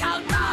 shall die.